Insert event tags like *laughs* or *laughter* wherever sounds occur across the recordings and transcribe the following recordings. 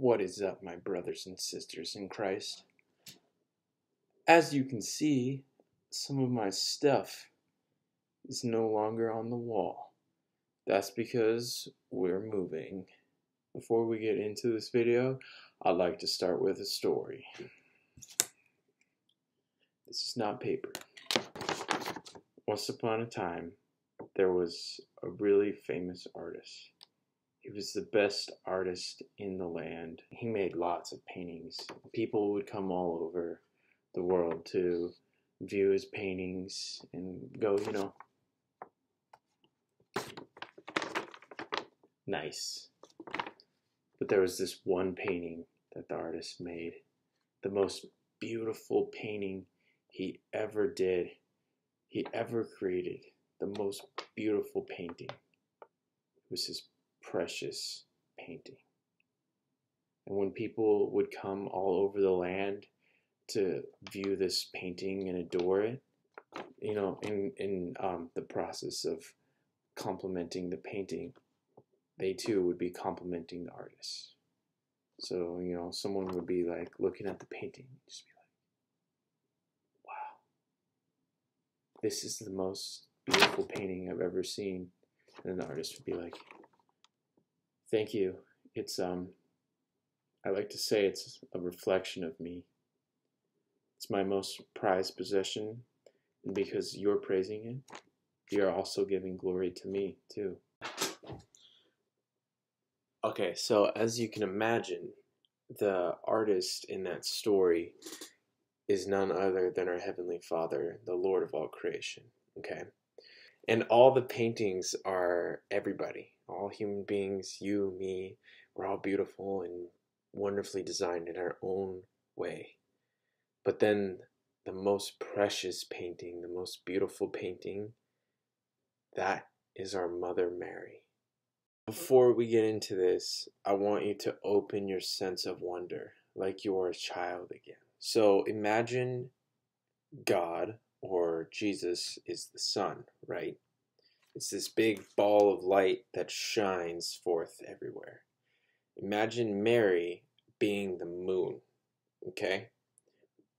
What is up, my brothers and sisters in Christ? As you can see, some of my stuff is no longer on the wall. That's because we're moving. Before we get into this video, I'd like to start with a story. This is not paper. Once upon a time, there was a really famous artist. He was the best artist in the land. He made lots of paintings. People would come all over the world to view his paintings and go, you know, nice. But there was this one painting that the artist made, the most beautiful painting he ever did, he ever created, the most beautiful painting. It was his precious painting. And when people would come all over the land to view this painting and adore it, you know, in, in um, the process of complimenting the painting, they too would be complimenting the artist. So, you know, someone would be like looking at the painting, and just be like, wow, this is the most beautiful painting I've ever seen. And the artist would be like, thank you. It's, um, I like to say it's a reflection of me. It's my most prized possession, and because you're praising it, you're also giving glory to me, too. Okay, so as you can imagine, the artist in that story is none other than our Heavenly Father, the Lord of all creation. Okay? And all the paintings are everybody, all human beings, you, me, we're all beautiful and wonderfully designed in our own way. But then the most precious painting, the most beautiful painting, that is our Mother Mary. Before we get into this, I want you to open your sense of wonder like you're a child again. So imagine God or Jesus is the sun, right? It's this big ball of light that shines forth everywhere. Imagine Mary being the moon, okay?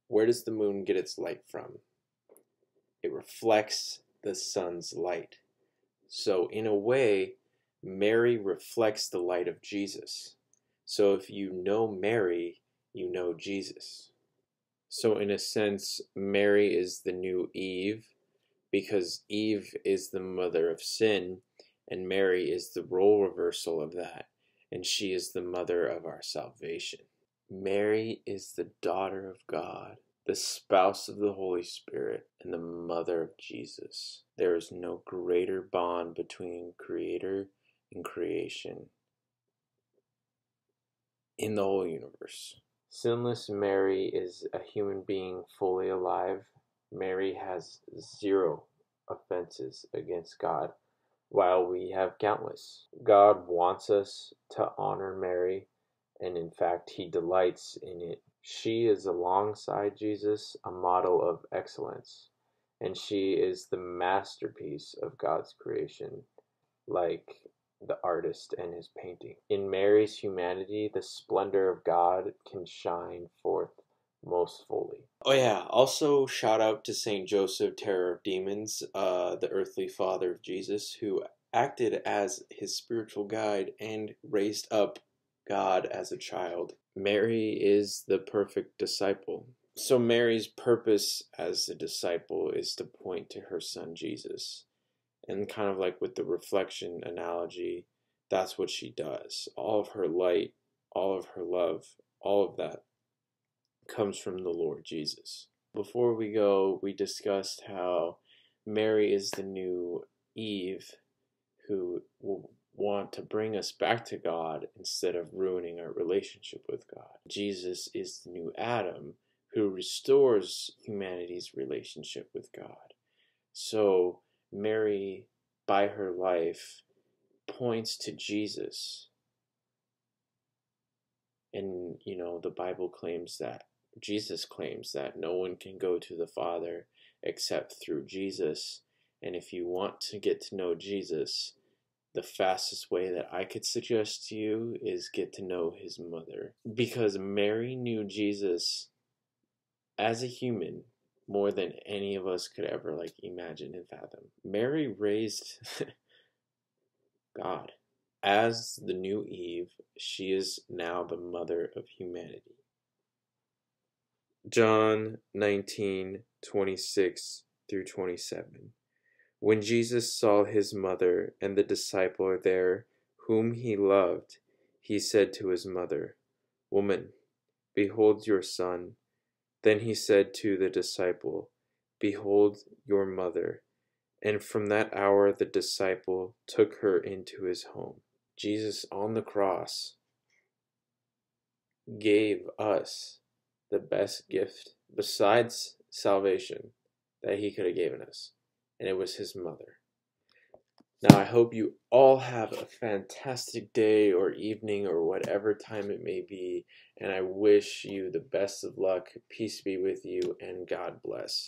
Where does the moon get its light from? It reflects the sun's light. So, in a way, Mary reflects the light of Jesus. So, if you know Mary, you know Jesus. So, in a sense, Mary is the new Eve because Eve is the mother of sin, and Mary is the role reversal of that, and she is the mother of our salvation. Mary is the daughter of God, the spouse of the Holy Spirit, and the mother of Jesus. There is no greater bond between Creator and creation in the whole universe. Sinless Mary is a human being fully alive. Mary has zero offenses against God, while we have countless. God wants us to honor Mary, and in fact, He delights in it. She is alongside Jesus a model of excellence, and she is the masterpiece of God's creation, like the artist and his painting. In Mary's humanity, the splendor of God can shine forth most fully. Oh yeah, also shout out to Saint Joseph, Terror of Demons, uh, the earthly father of Jesus, who acted as his spiritual guide and raised up God as a child. Mary is the perfect disciple. So Mary's purpose as a disciple is to point to her son Jesus. And kind of like with the reflection analogy, that's what she does. All of her light, all of her love, all of that comes from the Lord Jesus. Before we go, we discussed how Mary is the new Eve who will want to bring us back to God instead of ruining our relationship with God. Jesus is the new Adam who restores humanity's relationship with God. So, Mary, by her life, points to Jesus. And, you know, the Bible claims that Jesus claims that no one can go to the Father except through Jesus. And if you want to get to know Jesus, the fastest way that I could suggest to you is get to know his mother. Because Mary knew Jesus as a human more than any of us could ever like imagine and fathom. Mary raised *laughs* God. As the new Eve, she is now the mother of humanity. John 19 26 through 27. When Jesus saw his mother and the disciple there whom he loved, he said to his mother, Woman, behold your son. Then he said to the disciple, Behold your mother. And from that hour the disciple took her into his home. Jesus on the cross gave us the best gift besides salvation that he could have given us, and it was his mother. Now, I hope you all have a fantastic day or evening or whatever time it may be, and I wish you the best of luck. Peace be with you, and God bless.